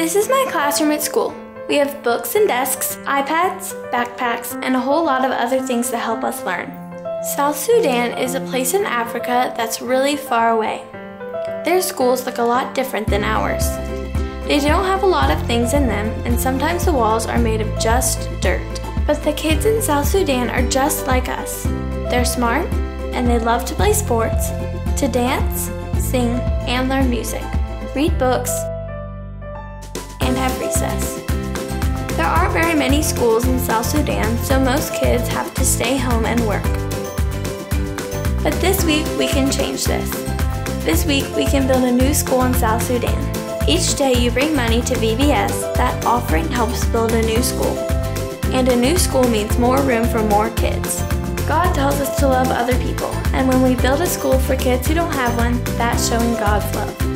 This is my classroom at school. We have books and desks, iPads, backpacks, and a whole lot of other things to help us learn. South Sudan is a place in Africa that's really far away. Their schools look a lot different than ours. They don't have a lot of things in them, and sometimes the walls are made of just dirt. But the kids in South Sudan are just like us. They're smart, and they love to play sports, to dance, sing, and learn music, read books, There aren't very many schools in South Sudan, so most kids have to stay home and work. But this week we can change this. This week we can build a new school in South Sudan. Each day you bring money to VBS, that offering helps build a new school. And a new school means more room for more kids. God tells us to love other people, and when we build a school for kids who don't have one, that's showing God's love.